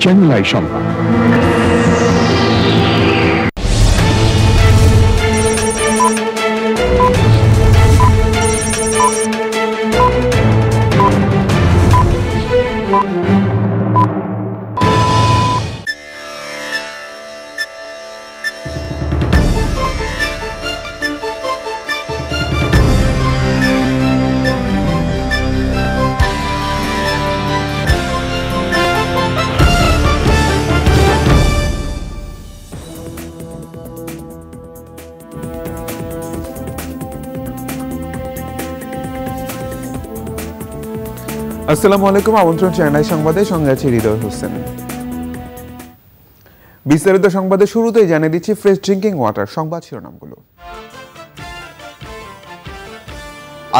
Channel I সংবাদ আসসালামু আলাইকুম, আমন্ত্রণ চ্যানেল সংবাদে। সঙ্গে আছে হৃদয় হোসেন। বিস্তারিত সংবাদে শুরুতেই জানিয়ে দিচ্ছি ফ্রেশ ড্রিঙ্কিং ওয়াটার। সংবাদ শিরোনামগুলো।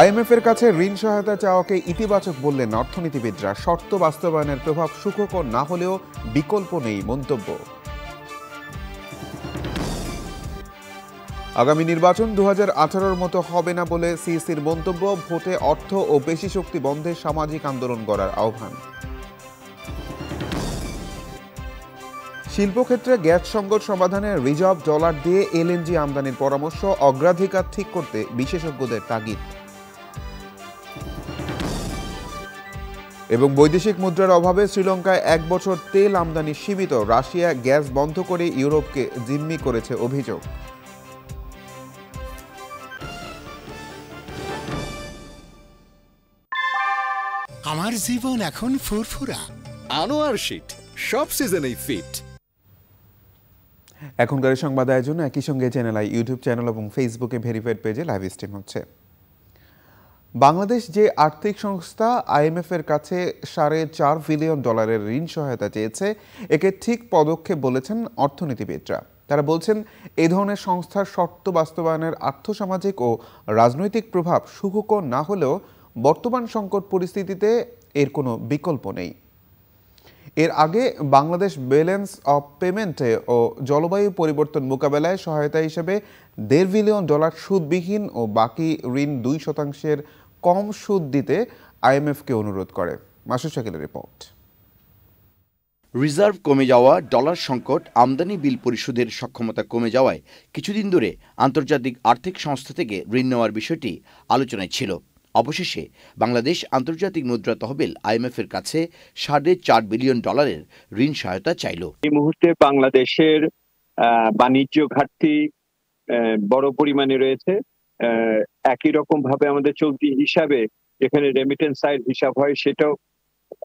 আইএমএফ এর কাছে ঋণ সহায়তা চাওয়াকে ইতিবাচক বললেন অর্থনীতিবিদরা। শর্ত বাস্তবায়নের প্রভাব সুখকর না হলেও বিকল্প নেই মন্তব্য। আগামী নির্বাচন দু হাজার মতো হবে না বলে সিইসির মন্তব্য, ভোটে অর্থ ও পেশি শক্তি বন্ধে সামাজিক আন্দোলন করার আহ্বান। শিল্পক্ষেত্রে গ্যাস সংকট সমাধানে রিজার্ভ ডলার দিয়ে এলএনজি আমদানির পরামর্শ, অগ্রাধিকার ঠিক করতে বিশেষজ্ঞদের তাগিদ। এবং বৈদেশিক মুদ্রার অভাবে শ্রীলঙ্কায় এক বছর তেল আমদানি সীমিত, রাশিয়া গ্যাস বন্ধ করে ইউরোপকে জিম্মি করেছে অভিযোগ। আমার জীবন এখন ফুরফুরা। আনোয়ার শীট সব সিজনেই ফিট এখনকার সংবাদ আয়োজন একই সঙ্গে চ্যানেল আই ইউটিউব চ্যানেল এবং ফেসবুকে ভেরিফাইড পেজে লাইভ স্ট্রিম হচ্ছে। বাংলাদেশ যে আর্থিক সংস্থা আইএমএফ এর কাছে সাড়ে চার বিলিয়ন ডলারের ঋণ সহায়তা চেয়েছে একে ঠিক পদক্ষেপ বলেছেন অর্থনীতিবিদরা। তারা বলছেন এই ধরনের সংস্থার শর্ত বাস্তবায়নের আর্থসামাজিক ও রাজনৈতিক প্রভাব সুখকর না হলেও বর্তমান সংকট পরিস্থিতিতে এর কোনো বিকল্প নেই। এর আগে বাংলাদেশ ব্যালেন্স অফ পেমেন্টে ও জলবায়ু পরিবর্তন মোকাবেলায় সহায়তা হিসেবে দেড় বিলিয়ন ডলার সুদবিহীন ও বাকি ঋণ দুই শতাংশের কম সুদ দিতে আইএমএফকে অনুরোধ করে। মাসুদ রিপোর্ট। রিজার্ভ কমে যাওয়া ডলার সংকট, আমদানি বিল পরিশোধের সক্ষমতা কমে যাওয়ায় কিছুদিন ধরে আন্তর্জাতিক আর্থিক সংস্থা থেকে ঋণ নেওয়ার বিষয়টি আলোচনায় ছিল। অবশেষে বাংলাদেশ আন্তর্জাতিক মুদ্রা তহবিল আইএমএফের কাছে সাড়ে চার বিলিয়ন ডলারের ঋণ সহায়তা চাইল। এই মুহূর্তে বাংলাদেশের বাণিজ্য ঘাটতি বড় পরিমাণে রয়েছে। একই রকম ভাবে আমাদের চলতি হিসাবে যেখানে রেমিটেন্স সাইড হিসাব হয় সেটাও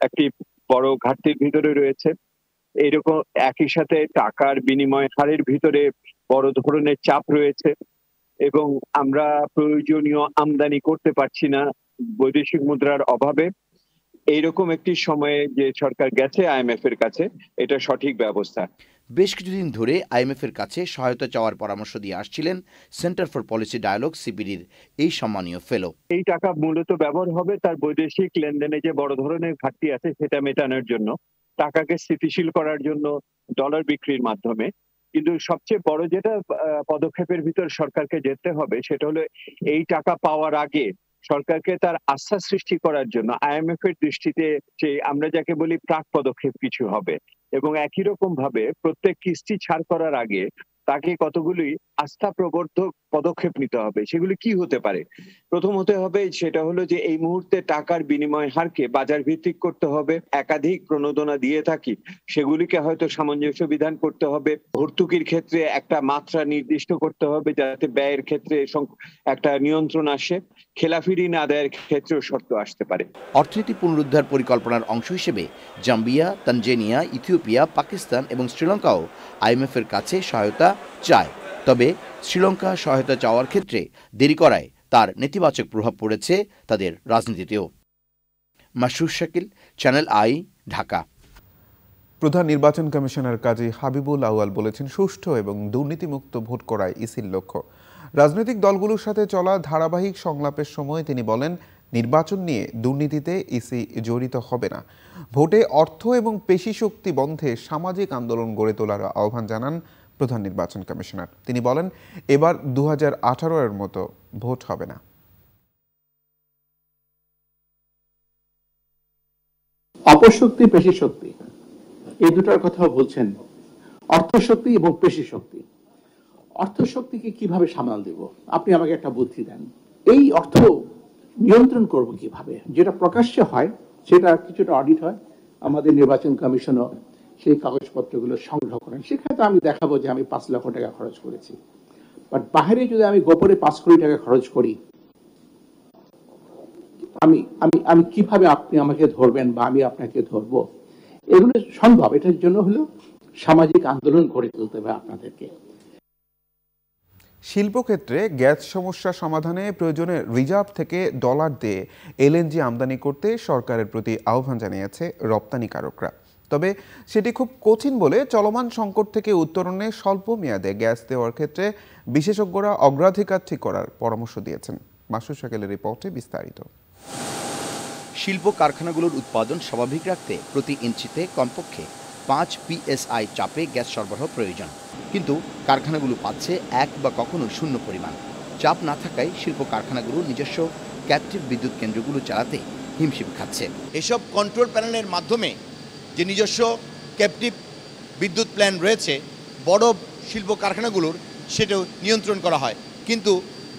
একটি বড় ঘাটতির ভিতরে রয়েছে। এইরকম একই সাথে টাকার বিনিময় হারের ভিতরে বড় ধরনের চাপ রয়েছে। এবং আমরা প্রয়োজনীয় আমদানি করতে পারছি না বৈদেশিক মুদ্রার অভাবে। এইরকম একটি সময়ে যে সরকার গেছে আইএমএফ এর কাছে এটা সঠিক ব্যবস্থা। বেশ কিছুদিন ধরে আইএমএফ এর কাছে সহায়তা চাওয়ার পরামর্শ দিয়ে আসছিলেন সেন্টার ফর পলিসি ডায়ালগ সিবিডির এই সম্মানীয় ফেলো এই টাকা মূলত ব্যবহার হবে তার বৈদেশিক লেনদেনে যে বড় ধরনের ঘাটতি আছে সেটা মেটানোর জন্য। টাকাকে স্থিতিশীল করার জন্য ডলার বিক্রির মাধ্যমে। কিন্তু সবচেয়ে বড় যেটা পদক্ষেপের ভিতর সরকারকে যেতে হবে সেটা হলো এই টাকা পাওয়ার আগে সরকারকে তার আস্থা সৃষ্টি করার জন্য আইএমএফ এর দৃষ্টিতে যে আমরা যাকে বলি প্রাক পদক্ষেপ কিছু হবে এবং একই রকম ভাবে প্রত্যেক কিস্তি ছাড় করার আগে তাকে কতগুলি আস্থা প্রবর্ধক পদক্ষেপ নিতে হবে, সেগুলি কি হতে পারে? প্রথম হতে হবে সেটা হলো যে এই মুহূর্তে টাকার বিনিময় হারকে বাজার ভিত্তিক করতে হবে, একাধিক প্রণোদনা দিয়ে থাকি, সেগুলিকে হয়তো সামঞ্জস্য বিধান করতে হবে, ভর্তুকির ক্ষেত্রে একটা মাত্রা নির্দিষ্ট করতে হবে যাতে ব্যয়ের ক্ষেত্রে একটা নিয়ন্ত্রণ আসে খেলাফি ঋণ আদায়ের ক্ষেত্রেও শর্ত আসতে পারে। অর্থনীতি পুনরুদ্ধার পরিকল্পনার অংশ হিসেবে জাম্বিয়া, তানজেনিয়া, ইথিওপিয়া, পাকিস্তান এবং শ্রীলঙ্কাও আইএমএফের কাছে সহায়তা চায়। তবে শ্রীলঙ্কা সহায়তা চাওয়ার ক্ষেত্রে দেরি করায় তার নেতিবাচক প্রভাব পড়েছে তাদের রাজনীতিতেও। Masur Shakil, channel I, Dhaka. প্রধান নির্বাচন কমিশনার কাজী হাবিবুল আউয়াল বলেছেন, সুষ্ঠু এবং দুর্নীতিমুক্ত ভোট করায় ইসির লক্ষ্য। রাজনৈতিক দলগুলোর সাথে চলা ধারাবাহিক সংলাপের সময় তিনি বলেন, নির্বাচন নিয়ে দুর্নীতিতে ইসি জড়িত হবে না। ভোটে অর্থ এবং পেশি শক্তি বন্ধে সামাজিক আন্দোলন গড়ে তোলার আহ্বান জানান প্রধান নির্বাচন কমিশনার। তিনি বলেন, এবার দু এর মতো ভোট হবে না। অপশক্তি পেশি শক্তি এই দুটার কথাও বলছেন অর্থশক্তি এবং পেশি শক্তি অর্থশক্তিকে কীভাবে সামাল দেব? আপনি আমাকে একটা বুদ্ধি দেন। এই অর্থ নিয়ন্ত্রণ করব কীভাবে? যেটা প্রকাশ্যে হয়, সেটা কিছুটা অডিট হয়। আমাদের নির্বাচন কমিশনও সেই কাগজপত্রগুলো সংগ্রহ করেন। সেখানে তো আমি দেখাবো যে আমি পাঁচ লক্ষ টাকা খরচ করেছি। বাট বাইরে যদি আমি গোপনে পাঁচ কোটি টাকা খরচ করি, আমি আমি আমি কীভাবে আপনি আমাকে ধরবেন বা আমি আপনাকে ধরবো? এগুলো সম্ভব। এটার জন্য হলো সামাজিক আন্দোলন গড়ে তুলতে হবে আপনাদেরকে। শিল্পক্ষেত্রে গ্যাস সমস্যা সমাধানে প্রয়োজনে রিজার্ভ থেকে ডলার দিয়ে এলএনজি আমদানি করতে সরকারের প্রতি আহ্বান জানিয়েছে রপ্তানিকারকরা। তবে সেটি খুব কঠিন বলে চলমান সংকট থেকে উত্তরণে স্বল্প মেয়াদে গ্যাস দেওয়ার ক্ষেত্রে বিশেষজ্ঞরা অগ্রাধিকার ঠিক করার পরামর্শ দিয়েছেন। মাসুর শাকেলের রিপোর্টে বিস্তারিত। শিল্প কারখানাগুলোর উৎপাদন স্বাভাবিক রাখতে প্রতি ইঞ্চিতে কমপক্ষে পাঁচ পিএসআই চাপে গ্যাস সরবরাহ প্রয়োজন। কিন্তু কারখানাগুলো পাচ্ছে এক বা কখনো শূন্য পরিমাণ। চাপ না থাকায় শিল্প কারখানাগুলো নিজস্ব ক্যাপটিভ বিদ্যুৎ কেন্দ্রগুলো চালাতে হিমশিম খাচ্ছে। এসব কন্ট্রোল প্যানেলের মাধ্যমে যে নিজস্ব ক্যাপটিভ বিদ্যুৎ প্ল্যান রয়েছে, বড় শিল্প কারখানাগুলোর সেটাও নিয়ন্ত্রণ করা হয়। কিন্তু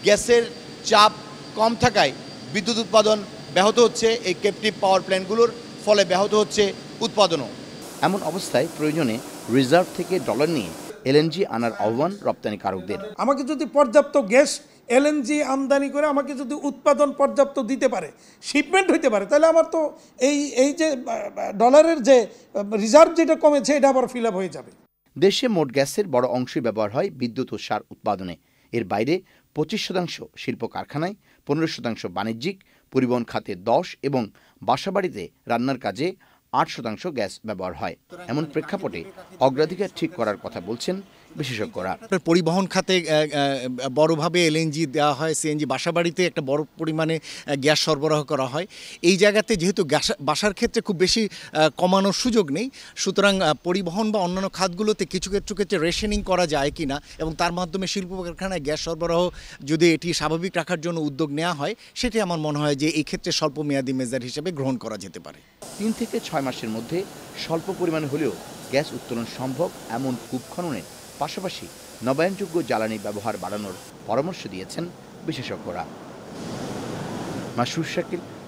গ্যাসের চাপ কম থাকায় বিদ্যুৎ উৎপাদন ব্যাহত হচ্ছে, এই ক্যাপটিভ পাওয়ার প্ল্যান্টগুলোর ফলে ব্যাহত হচ্ছে উৎপাদনও। এমন অবস্থায় প্রয়োজনে রিজার্ভ থেকে ডলার নিয়ে এলএনজি আনার আহ্বান রপ্তানিকারকদের। আমাকে যদি পর্যাপ্ত গ্যাস এলএনজি আমদানি করে আমাকে যদি উৎপাদন পর্যাপ্ত দিতে পারে শিপমেন্ট হইতে পারে, তাহলে আমার তো এই এই যে ডলারের যে রিজার্ভ যেটা কমেছে, এটা আবার ফিল হয়ে যাবে। দেশে মোট গ্যাসের বড় অংশই ব্যবহার হয় বিদ্যুৎ ও সার উৎপাদনে। এর বাইরে পঁচিশ শতাংশ শিল্প কারখানায়, পনেরো শতাংশ বাণিজ্যিক, পরিবহন খাতে দশ এবং বাসাবাড়িতে রান্নার কাজে আট শতাংশ গ্যাস ব্যবহার হয়। এমন প্রেক্ষাপটে অগ্রাধিকার ঠিক করার কথা বলছেন বিশেষজ্ঞরা। পরিবহন খাতে বড়ভাবে এলএনজি দেওয়া হয় সিএনজি বাসাবাড়িতে একটা বড় পরিমাণে গ্যাস সরবরাহ করা হয়। এই জায়গাতে যেহেতু গ্যাস বাসার ক্ষেত্রে খুব বেশি কমানোর সুযোগ নেই সুতরাং পরিবহন বা অন্যান্য খাতগুলোতে কিছু ক্ষেত্র ক্ষেত্রে রেশনিং করা যায় কি না এবং তার মাধ্যমে শিল্প কারখানায় গ্যাস সরবরাহ যদি এটি স্বাভাবিক রাখার জন্য উদ্যোগ নেওয়া হয় সেটি আমার মনে হয় যে এই ক্ষেত্রে স্বল্প মেয়াদী মেজার হিসেবে গ্রহণ করা যেতে পারে। তিন থেকে ছয় মাসের মধ্যে স্বল্প পরিমাণে হলেও গ্যাস উত্তোলন সম্ভব এমন কূপ খননের পাশাপাশি নবায়নযোগ্য জ্বালানি ব্যবহার বাড়ানোর পরামর্শ দিয়েছেন বিশেষজ্ঞরা।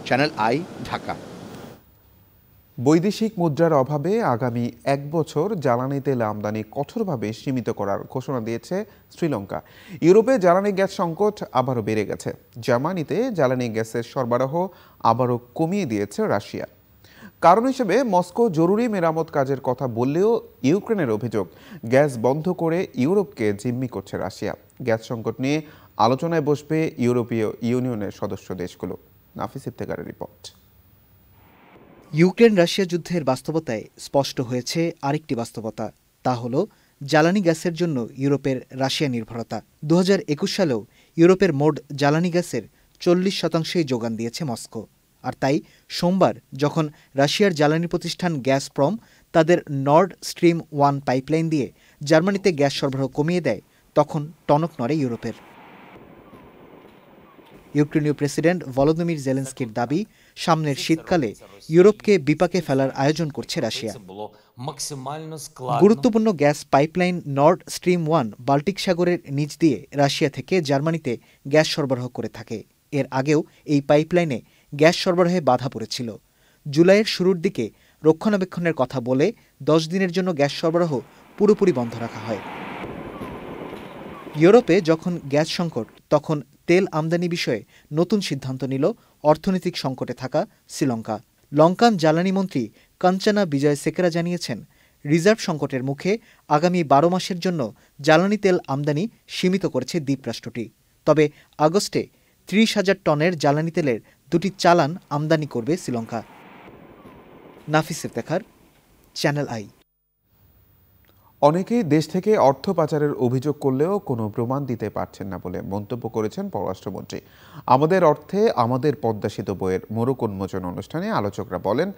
Channel I Dhaka. বৈদেশিক মুদ্রার অভাবে আগামী এক বছর জ্বালানি তেল আমদানি কঠোরভাবে সীমিত করার ঘোষণা দিয়েছে শ্রীলঙ্কা। ইউরোপে জ্বালানি গ্যাস সংকট আবারও বেড়ে গেছে। জার্মানিতে জ্বালানি গ্যাসের সরবরাহ আবারও কমিয়ে দিয়েছে রাশিয়া। কারণ হিসেবে মস্কো জরুরি মেরামত কাজের কথা বললেও ইউক্রেনের অভিযোগ, গ্যাস বন্ধ করে ইউরোপকে জিম্মি করছে রাশিয়া। গ্যাস সংকট নিয়ে আলোচনায় বসবে ইউরোপীয় ইউনিয়নের সদস্য দেশগুলো। নাফিস ইফতেকারের রিপোর্ট। ইউক্রেন রাশিয়া যুদ্ধের বাস্তবতায় স্পষ্ট হয়েছে আরেকটি বাস্তবতা, তা হল জ্বালানি গ্যাসের জন্য ইউরোপের রাশিয়া নির্ভরতা। দু হাজার একুশ সালেও ইউরোপের মোট জ্বালানি গ্যাসের চল্লিশ শতাংশই যোগান দিয়েছে মস্কো। আর তাই সোমবার যখন রাশিয়ার জ্বালানি প্রতিষ্ঠান গ্যাসপ্রম তাদের নর্ড স্ট্রিম ওয়ান পাইপলাইন দিয়ে জার্মানিতে গ্যাস সরবরাহ কমিয়ে দেয়, তখন টনক নড়ে ইউরোপের। ইউক্রেনীয় প্রেসিডেন্ট ভলোদিমির জেলেন্সকির দাবি, সামনের শীতকালে ইউরোপকে বিপাকে ফেলার আয়োজন করছে রাশিয়া। গুরুত্বপূর্ণ gas pipeline Nord Stream one Baltic সাগরের নিচ দিয়ে রাশিয়া থেকে জার্মানিতে গ্যাস সরবরাহ করে থাকে। এর আগেও এই পাইপলাইনে গ্যাস সরবরাহে বাধা পড়েছিল। জুলাইয়ের শুরুর দিকে রক্ষণাবেক্ষণের কথা বলে দশ দিনের জন্য গ্যাস সরবরাহ পুরোপুরি বন্ধ রাখা হয়। ইউরোপে যখন গ্যাস সংকট, তখন তেল আমদানি বিষয়ে নতুন সিদ্ধান্ত নিল অর্থনৈতিক সংকটে থাকা শ্রীলঙ্কা। লঙ্কান জ্বালানি মন্ত্রী কাঞ্চনা বিজয় সেকেরা জানিয়েছেন, রিজার্ভ সংকটের মুখে আগামী বারো মাসের জন্য জ্বালানি তেল আমদানি সীমিত করেছে দ্বীপরাষ্ট্রটি। তবে আগস্টে ত্রিশ হাজার টনের জ্বালানি তেলের দুটি চালান আমদানি করবে Sri Lanka. Nafis Iftekhar, channel I. অনেকেই দেশ থেকে অর্থ পাচারের অভিযোগ করলেও কোনো প্রমাণ দিতে পারছেন না বলে মন্তব্য করেছেন পররাষ্ট্রমন্ত্রী। আমাদের অর্থে আমাদের পদ্মা সেতু বইয়ের মোরক উন্মোচন অনুষ্ঠানে আলোচকরা বলেন,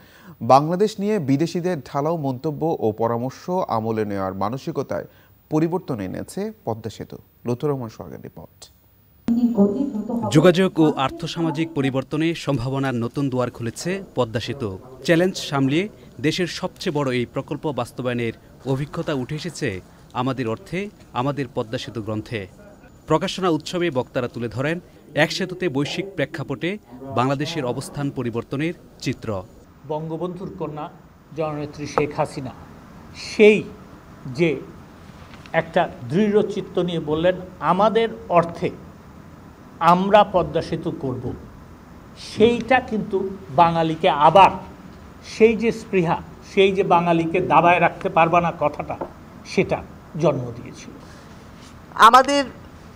বাংলাদেশ নিয়ে বিদেশিদের ঢালাও মন্তব্য ও পরামর্শ আমলে নেওয়ার মানসিকতায় পরিবর্তন এনেছে পদ্মা সেতু লুথুর রহমান সোহাগের রিপোর্ট। যোগাযোগ ও আর্থসামাজিক পরিবর্তনে সম্ভাবনার নতুন দুয়ার খুলেছে পদ্মা সেতু। চ্যালেঞ্জ সামলিয়ে দেশের সবচেয়ে বড় এই প্রকল্প বাস্তবায়নের অভিজ্ঞতা উঠে এসেছে আমাদের অর্থে আমাদের পদ্মা সেতু গ্রন্থে। প্রকাশনা উৎসবে বক্তারা তুলে ধরেন এক সেতুতে বৈশ্বিক প্রেক্ষাপটে বাংলাদেশের অবস্থান পরিবর্তনের চিত্র। বঙ্গবন্ধুর কন্যা জননেত্রী শেখ হাসিনা সেই যে একটা দৃঢ় চিত্ত নিয়ে বললেন আমাদের অর্থে আমরা পদ্মা সেতু করব। সেইটা কিন্তু বাঙালিকে আবার সেই যে স্পৃহা, সেই যে বাঙালিকে দাবায় রাখতে পারবা না কথাটা, সেটা জন্ম দিয়েছিল। আমাদের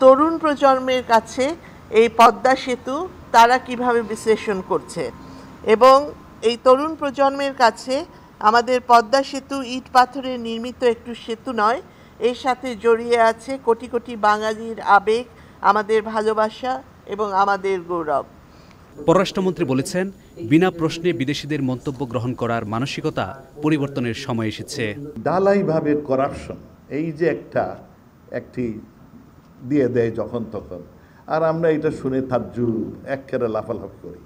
তরুণ প্রজন্মের কাছে এই পদ্মা সেতু তারা কীভাবে বিশ্লেষণ করছে? এবং এই তরুণ প্রজন্মের কাছে আমাদের পদ্মা সেতু ইট পাথরের নির্মিত একটু সেতু নয়, এর সাথে জড়িয়ে আছে কোটি কোটি বাঙালির আবেগ আমাদের ভালোবাসা এবং আমাদের গৌরব। পররাষ্ট্রমন্ত্রী বলেছেন বিনা প্রশ্নে বিদেশিদের মন্তব্য গ্রহণ করার মানসিকতা পরিবর্তনের সময় এসেছে। ডালাইভাবে করাপশন এই যে একটা একটি দিয়ে দেয় যখন তখন। আর আমরা এটা শুনে তাজ্জু একেবারে লাফালাফ করি।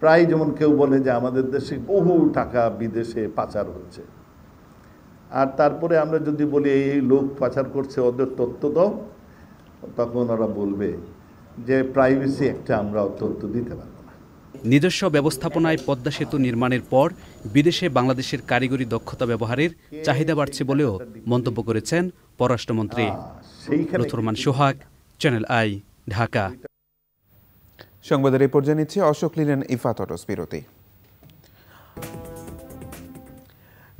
প্রায় যেমন কেউ বলে যে আমাদের দেশে বহু টাকা বিদেশে পাচার হচ্ছে। আর তারপরে আমরা যদি বলি এই এই লোক পাচার করছে ওদের তথ্য দাও। তখন ওরা বলবে যে প্রাইভেসি একটা আমরা তথ্য দিতে পারব নিজস্ব ব্যবস্থাপনায় পদ্মা সেতু নির্মাণের পর বিদেশে বাংলাদেশের কারিগরি দক্ষতা ব্যবহারের চাহিদা বাড়ছে বলেও মন্তব্য করেছেন পররাষ্ট্রমন্ত্রী লুথুরমান সোহাগ চ্যানেল আই ঢাকা। সংবাদের এই পর্যায়ে নিচ্ছে অশোক লিলেন ইফাত অটস বিরতি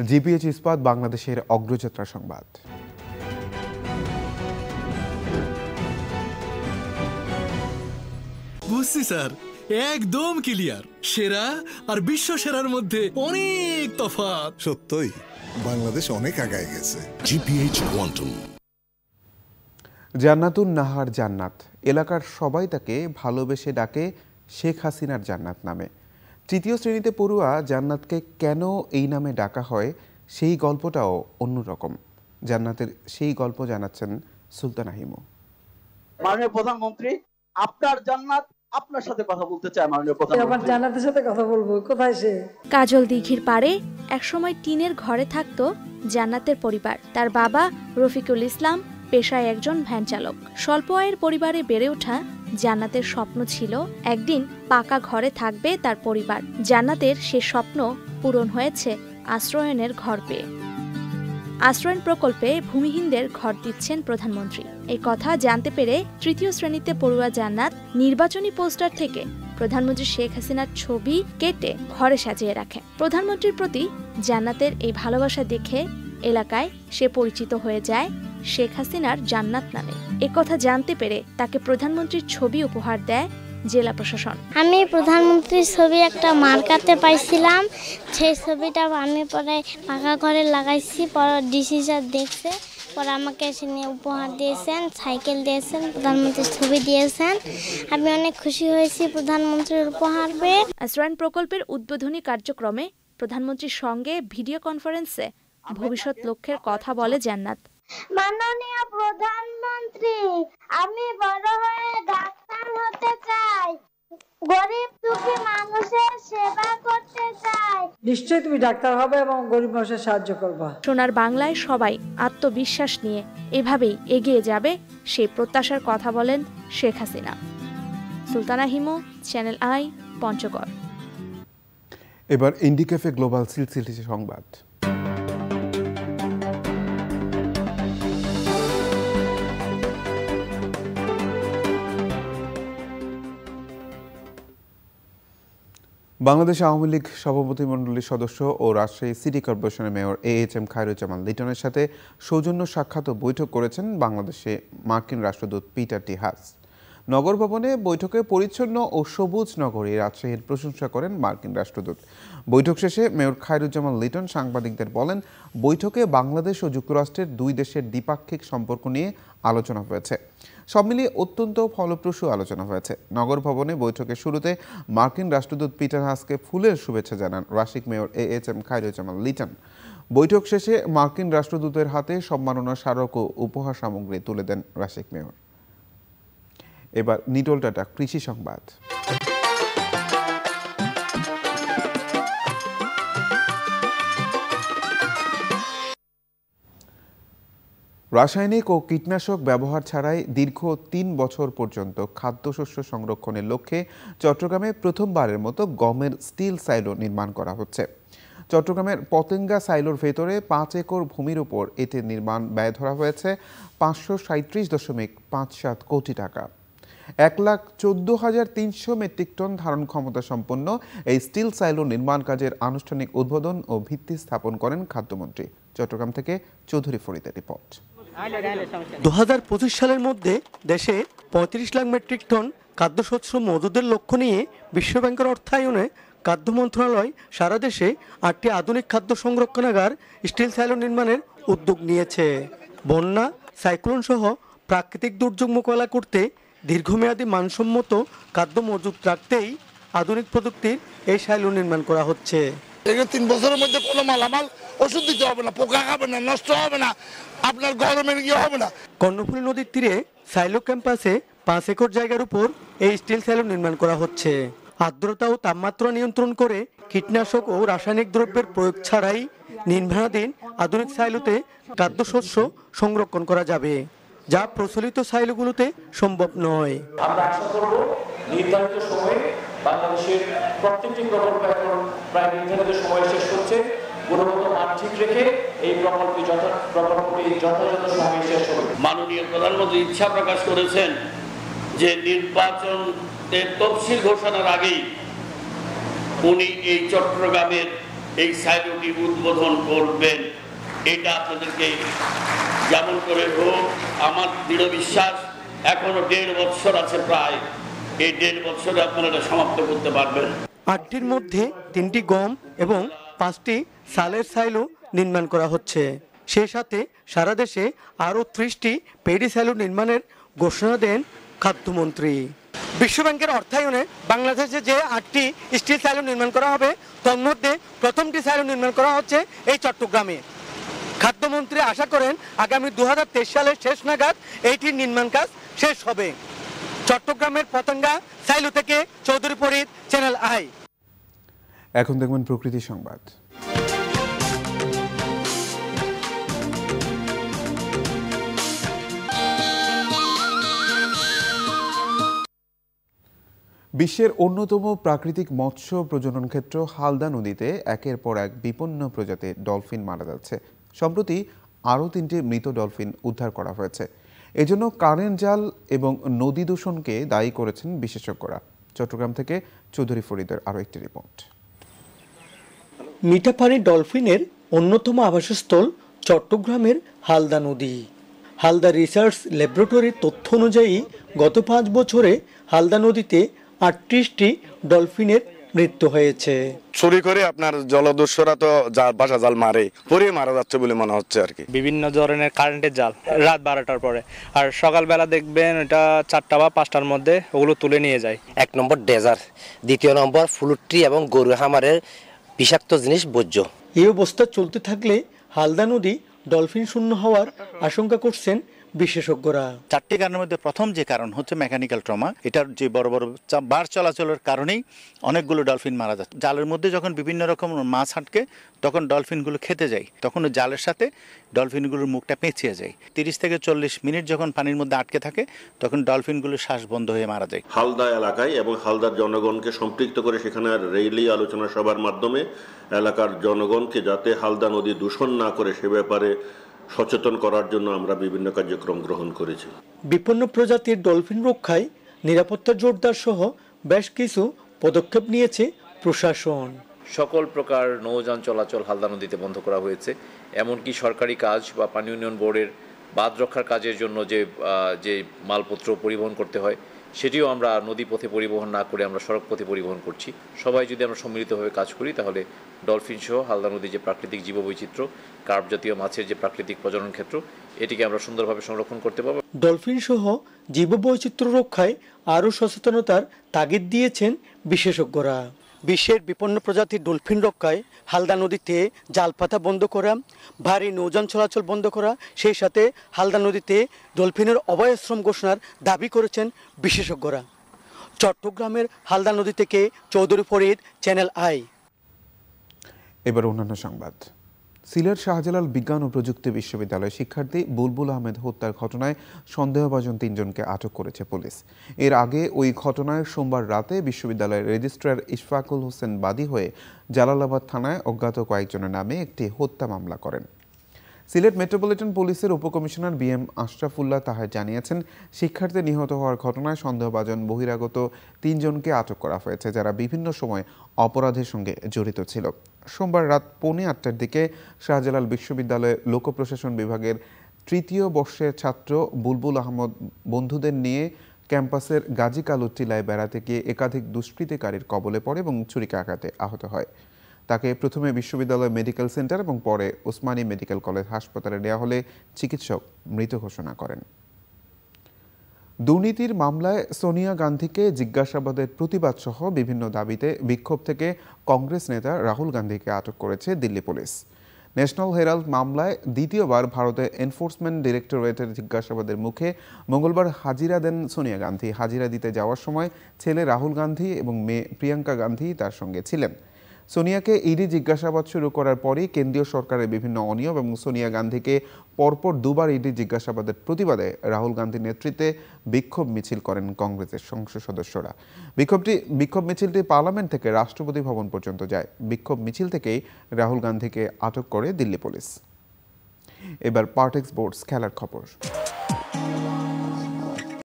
জিপিএইচ ইস্পাত বাংলাদেশের অগ্রযাত্রা সংবাদ। বুঝছি স্যার। একদম ক্লিয়ার। সেরা আর বিশ্ব সেরার মধ্যে অনেক তফাৎ। সত্যই বাংলাদেশ অনেক আগায় গেছে। জিপিএইচ কোয়ান্টাম জান্নাতুন নাহার জান্নাত। এলাকার সবাই তাকে ভালোবেসে ডাকে শেখ হাসিনার জান্নাত নামে। তৃতীয় শ্রেণীতে পড়ুয়া জান্নাতকে কেন এই নামে ডাকা হয় সেই গল্পটাও অন্যরকম। জান্নাতের সেই গল্প জানাচ্ছেন সুলতান হিমু মাননীয় প্রধানমন্ত্রী আপনার জান্নাত আপনার সাথে কথা বলতে চায় মাননীয় প্রধানমন্ত্রী। জান্নাতের সাথে কথা বলব। কোথায় সে? কাজল দিঘির পাড়ে একসময় টিনের ঘরে থাকতো জান্নাতের পরিবার। তার বাবা রফিকুল ইসলাম পেশায় একজন ভ্যান চালক। স্বল্প আয়ের পরিবারে বেড়ে ওঠা জান্নাতের স্বপ্ন ছিল একদিন পাকা ঘরে থাকবে তার পরিবার। জান্নাতের সে স্বপ্ন পূরণ হয়েছে আশ্রয়নের ঘর পেয়ে। আশ্রয়ন প্রকল্পে ভূমিহীনদের ঘর দিচ্ছেন প্রধানমন্ত্রী। এই কথা জানতে পেরে তৃতীয় শ্রেণীতে পড়ুয়া জান্নাত নির্বাচনী পোস্টার থেকে প্রধানমন্ত্রী শেখ হাসিনার ছবি কেটে ঘরে সাজিয়ে রাখে। প্রধানমন্ত্রীর প্রতি জান্নাতের এই ভালোবাসা দেখে এলাকায় সে পরিচিত হয়ে যায় শেখ হাসিনার জান্নাত নামে। কথা জানতে পেরে তাকে প্রধানমন্ত্রীর ছবি উপহার দেয় জেলা প্রশাসন। আমি প্রধানমন্ত্রীর ছবি একটা মার্কাতে পাইছিলাম। সেই ছবিটা আমি পরে পাকা ঘরে লাগাইছি পরে ডিসি স্যার দেখছে পরে আমাকে এসে নিয়ে উপহার দিয়েছেন সাইকেল দিয়েছেন প্রধানমন্ত্রীর ছবি দিয়েছেন। আমি অনেক খুশি হয়েছি প্রধানমন্ত্রীর উপহার পেয়ে। আশ্রয়ন প্রকল্পের উদ্বোধনী কার্যক্রমে প্রধানমন্ত্রীর সঙ্গে ভিডিও কনফারেন্সে ভবিষ্যৎ লক্ষ্যের কথা বলে জান্নাত। মাননীয় প্রধানমন্ত্রী আমি বড় হয়ে ডাক্তার হতে চাই। গরিব দুঃখী মানুষের সেবা করতে চাই। নিশ্চয়ই তুমি ডাক্তার হবে এবং গরিব মানুষের সাহায্য করবা। সোনার বাংলায় সবাই আত্মবিশ্বাস নিয়ে এভাবেই এগিয়ে যাবে সেই প্রত্যাশার কথা বলেন Sheikh Hasina. Sultana Himu channel I Panchagarh. এবার ইন্ডিকেফে গ্লোবাল সিলসিলি সংবাদ। বাংলাদেশ আওয়ামী লীগ সভাপতি মণ্ডলীর সদস্য ও রাজশাহী সিটি কর্পোরেশনের mayor A H M Khairuzzaman লিটনের সাথে সৌজন্য সাক্ষাৎ ও বৈঠক করেছেন বাংলাদেশে মার্কিন রাষ্ট্রদূত পিটার টি হাস নগর ভবনে বৈঠকে পরিচ্ছন্ন ও সবুজ নগরী রাজশাহীর প্রশংসা করেন মার্কিন রাষ্ট্রদূত। বৈঠক শেষে মেয়র খায়রুজ্জামান লিটন সাংবাদিকদের বলেন, বৈঠকে বাংলাদেশ ও যুক্তরাষ্ট্রের দুই দেশের দ্বিপাক্ষিক সম্পর্ক নিয়ে আলোচনা হয়েছে। সব মিলিয়ে অত্যন্ত ফলপ্রসূ আলোচনা হয়েছে। নগর ভবনে বৈঠকের শুরুতে মার্কিন রাষ্ট্রদূত পিটার হাসকে ফুলের শুভেচ্ছা জানান Rasik mayor A H M Khairuzzaman Liton. বৈঠক শেষে মার্কিন রাষ্ট্রদূতের হাতে সম্মাননা স্মারক ও উপহার সামগ্রী তুলে দেন রাশিক মেয়র। এবার নিটোলটাটা কৃষি সংবাদ। রাসায়নিক ও কীটনাশক ব্যবহার ছাড়াই দীর্ঘ তিন বছর পর্যন্ত খাদ্যশস্য সংরক্ষণের লক্ষ্যে চট্টগ্রামে প্রথমবারের মতো গমের স্টিল সাইলো নির্মাণ করা হচ্ছে। চট্টগ্রামের পতেঙ্গা সাইলোর ভেতরে পাঁচ একর ভূমির উপর এটির নির্মাণ ব্যয় ধরা হয়েছে পাঁচশো সাঁত্রিশ দশমিক পাঁচ সাত কোটি টাকা। এক লাখ চোদ্দ হাজার তিনশো মেট্রিক টন ধারণ ক্ষমতা সম্পন্ন এই স্টিল সাইলো নির্মাণ কাজের আনুষ্ঠানিক উদ্বোধন ও ভিত্তি স্থাপন করেন খাদ্যমন্ত্রী। চট্টগ্রাম থেকে চৌধুরী ফরিদের রিপোর্ট। দু হাজার পঁচিশ সালের মধ্যে দেশে পঁয়ত্রিশ লাখ মেট্রিক টন খাদ্যশস্য মজুদের লক্ষ্য নিয়ে বিশ্বব্যাংকের অর্থায়নে খাদ্য মন্ত্রণালয় সারা দেশে আটটি আধুনিক খাদ্য সংরক্ষণাগার স্টিল সাইলো নির্মাণের উদ্যোগ নিয়েছে। বন্যা সাইক্লোন সহ প্রাকৃতিক দুর্যোগ মোকাবেলা করতে দীর্ঘমেয়াদী মানসম্মত খাদ্য মজুত রাখতেই আধুনিক প্রযুক্তির এই সাইলো নির্মাণ করা হচ্ছে। তিন বছরের মধ্যে কোনো মালামাল ওষুধ দিতে হবে না পোকা খাবে না নষ্ট হবে না আপনার গরমের ইয়ে হবে না। কর্ণফুলী নদীর তীরে সাইলো ক্যাম্পাসে পাঁচ একর জায়গার উপর এই স্টিল সাইলো নির্মাণ করা হচ্ছে। আর্দ্রতা ও তাপমাত্রা নিয়ন্ত্রণ করে কীটনাশক ও রাসায়নিক দ্রব্যের প্রয়োগ ছাড়াই নির্মাণাধীন আধুনিক সাইলোতে খাদ্যশস্য সংরক্ষণ করা যাবে যা প্রচলিত সাইলোগুলোতে সম্ভব নয়। আমরা আশা করব নির্ধারিত সময়ে বাংলাদেশের প্রত্যেকটি প্রকল্প এখন প্রায় নির্ধারিত সময় শেষ হচ্ছে। গুণগত মান ঠিক রেখে এই প্রকল্পটি প্রকল্পটি যথাযথ সময়ে শেষ হবে। মাননীয় প্রধানমন্ত্রী ইচ্ছা প্রকাশ করেছেন যে নির্বাচনের তফসিল ঘোষণার আগেই উনি এই চট্টগ্রামের এই সাইডটি উদ্বোধন করবেন। এটা আপনাদেরকে যেমন করে হোক, আমার দৃঢ় বিশ্বাস এখনও দেড় বছর আছে প্রায় এই দেড় বছরে আপনারা এটা সমাপ্ত করতে পারবেন। আটটির মধ্যে তিনটি গম এবং পাঁচটি সালের সাইলো নির্মাণ করা হচ্ছে। সেই সাথে সারা দেশে আরও ত্রিশটি পেডি সাইলো নির্মাণের ঘোষণা দেন খাদ্যমন্ত্রী। বিশ্বব্যাংকের অর্থায়নে বাংলাদেশে যে আটটি স্টিল সাইলো নির্মাণ করা হবে, তন্মধ্যে প্রথমটি সাইলো নির্মাণ করা হচ্ছে এই চট্টগ্রামে। খাদ্যমন্ত্রী আশা করেন আগামী দু হাজার তেইশ সালের শেষ নাগাদ এইটির নির্মাণ কাজ শেষ হবে। চট্টগ্রামের পতঙ্গা সাইলু থেকে চৌধুরী ফরিদ চ্যানেল আই এখন দেখবেন প্রকৃতি সংবাদ। বিশ্বের অন্যতম প্রাকৃতিক মৎস্য প্রজনন ক্ষেত্র হালদা নদীতে একের পর এক বিপন্ন প্রজাতির ডলফিন মারা যাচ্ছে। সম্প্রতি আরও তিনটি মৃত ডলফিন উদ্ধার করা হয়েছে। এজন্য কারেন্ট জাল এবং নদী দূষণকে দায়ী করেছেন বিশেষজ্ঞরা। চট্টগ্রাম থেকে চৌধুরী ফরিদের আরও একটি রিপোর্ট। মিঠাপানি ডলফিনের অন্যতম আবাসস্থল চট্টগ্রামের হালদা নদী। হালদা রিসার্চ ল্যাবরেটরির তথ্য অনুযায়ী গত পাঁচ বছরে হালদা নদীতে আটত্রিশটি ডলফিনের মৃত্যু হয়েছে। চুরি করে আপনার জলদস্যুরা তো জাল বাসা জাল মারে পরে মারা যাচ্ছে বলে মনে হচ্ছে আর কি। বিভিন্ন ধরনের কারেন্টের জাল রাত বারোটার পরে। আর সকালবেলা দেখবেন এটা চারটা বা পাঁচটার মধ্যে ওগুলো তুলে নিয়ে যায়। এক নম্বর ডেজার দ্বিতীয় নম্বর ফুলুট্রি এবং গরু হামারের বিষাক্ত জিনিস বর্জ্য। এই অবস্থা চলতে থাকলে হালদা নদী ডলফিন শূন্য হওয়ার আশঙ্কা করছেন বিশেষজ্ঞরা। চারটি কারণের মধ্যে প্রথম যে কারণ হচ্ছে মেকানিক্যাল ট্রমা। এটার যে বড় বড় চা- বার চলাচলের কারণেই অনেকগুলো ডলফিন মারা যাচ্ছে জালের মধ্যে যখন বিভিন্ন রকম মাছ আটকে তখন ডলফিনগুলো খেতে যায় তখন জালের সাথে ডলফিনগুলোর মুখটা পেঁচিয়ে যায়। তিরিশ থেকে চল্লিশ মিনিট যখন পানির মধ্যে আটকে থাকে তখন ডলফিনগুলোর শ্বাস বন্ধ হয়ে মারা যায়। হালদা এলাকায় এবং হালদার জনগণকে সম্পৃক্ত করে সেখানে রেলি আলোচনা সভার মাধ্যমে এলাকার জনগণকে যাতে হালদা নদী দূষণ না করে সে ব্যাপারে সচেতন করার জন্য আমরা বিভিন্ন কার্যক্রম গ্রহণ করেছি। বিপন্ন প্রজাতির ডলফিন রক্ষায় নিরাপত্তা জোরদার সহ বেশ কিছু পদক্ষেপ নিয়েছে প্রশাসন। সকল প্রকার নৌযান চলাচল হালদা নদীতে বন্ধ করা হয়েছে এমনকি সরকারি কাজ বা পানি উন্নয়ন বোর্ডের বাঁধ রক্ষার কাজের জন্য যে যে মালপত্র পরিবহন করতে হয় সেটিও আমরা নদী পথে পরিবহন না করে আমরা সড়ক পথে পরিবহন করছি। সবাই যদি আমরা সম্মিলিতভাবে কাজ করি, তাহলে ডলফিন সহ হালদা নদীর যে প্রাকৃতিক জীববৈচিত্র্য, কার্প জাতীয় মাছের যে প্রাকৃতিক প্রজনন ক্ষেত্র, এটিকে আমরা সুন্দরভাবে সংরক্ষণ করতে পারব। ডলফিন সহ জীববৈচিত্র্য রক্ষায় আরও সচেতনতার তাগিদ দিয়েছেন বিশেষজ্ঞরা। বিশ্বের বিপন্ন প্রজাতির ডলফিন রক্ষায় হালদা নদীতে জাল পাতা বন্ধ করা, ভারী নৌযান চলাচল বন্ধ করা, সেই সাথে হালদা নদীতে ডলফিনের অভয়াশ্রম ঘোষণার দাবি করেছেন বিশেষজ্ঞরা। চট্টগ্রামের হালদা নদী থেকে চৌধুরী ফরিদ চ্যানেল আই এবার অন্যান্য সংবাদ। সিলেট শাহজালাল বিজ্ঞান ও প্রযুক্তি বিশ্ববিদ্যালয়ের শিক্ষার্থী বুলবুল আহমেদ হত্যার ঘটনায় সন্দেহভাজন তিনজনকে আটক করেছে পুলিশ। এর আগে ওই ঘটনায় সোমবার রাতে বিশ্ববিদ্যালয়ের রেজিস্ট্রার ইশফাকুল হোসেন বাদী হয়ে জালালাবাদ থানায় অজ্ঞাত কয়েকজনের নামে একটি হত্যা মামলা করেন। সিলেট মেট্রোপলিটন পুলিশের উপকমিশনার বি এম আশরাফুল্লাহ তাহার জানিয়েছেন, শিক্ষার্থী নিহত হওয়ার ঘটনায় সন্দেহভাজন বহিরাগত তিনজনকে আটক করা হয়েছে, যারা বিভিন্ন সময় অপরাধের সঙ্গে জড়িত ছিল। সোমবার রাত পৌনে আটটার দিকে শাহজালাল বিশ্ববিদ্যালয়ের লোক প্রশাসন বিভাগের তৃতীয় বর্ষের ছাত্র বুলবুল আহমদ বন্ধুদের নিয়ে ক্যাম্পাসের গাজী কালুর টিলায় বেড়াতে গিয়ে একাধিক দুষ্কৃতিকারীর কবলে পড়ে এবং ছুরিকাঘাতে আহত হয়। তাকে প্রথমে বিশ্ববিদ্যালয় মেডিকেল সেন্টার এবং পরে ওসমানী মেডিকেল কলেজ হাসপাতালে নেওয়া হলে চিকিৎসক মৃত ঘোষণা করেন। দুর্নীতির মামলায় সোনিয়া গান্ধীকে জিজ্ঞাসাবাদের প্রতিবাদ সহ বিভিন্ন দাবিতে বিক্ষোভ থেকে কংগ্রেস নেতা রাহুল গান্ধীকে আটক করেছে দিল্লি পুলিশ। ন্যাশনাল হেরাল্ড মামলায় দ্বিতীয়বার ভারতে এনফোর্সমেন্ট ডিরেক্টরেটের জিজ্ঞাসাবাদের মুখে মঙ্গলবার হাজিরা দেন সোনিয়া গান্ধী। হাজিরা দিতে যাওয়ার সময় ছেলে রাহুল গান্ধী এবং মেয়ে প্রিয়াঙ্কা গান্ধী তার সঙ্গে ছিলেন। সোনিয়াকে ইডি জিজ্ঞাসাবাদ শুরু করার পরই কেন্দ্রীয় সরকারের বিভিন্ন অনিয়ম এবং সোনিয়া গান্ধীকে পরপর দুবার ইডি জিজ্ঞাসাবাদের প্রতিবাদে রাহুল গান্ধীর নেতৃত্বে বিক্ষোভ মিছিল করেন কংগ্রেসের সংসদ সদস্যরা। বিক্ষোভটি, বিক্ষোভ মিছিলটি পার্লামেন্ট থেকে রাষ্ট্রপতি ভবন পর্যন্ত যায়। বিক্ষোভ মিছিল থেকেই রাহুল গান্ধীকে আটক করে দিল্লি পুলিশ। এবার পার্টেক্স বোর্ডস খেলার খবর।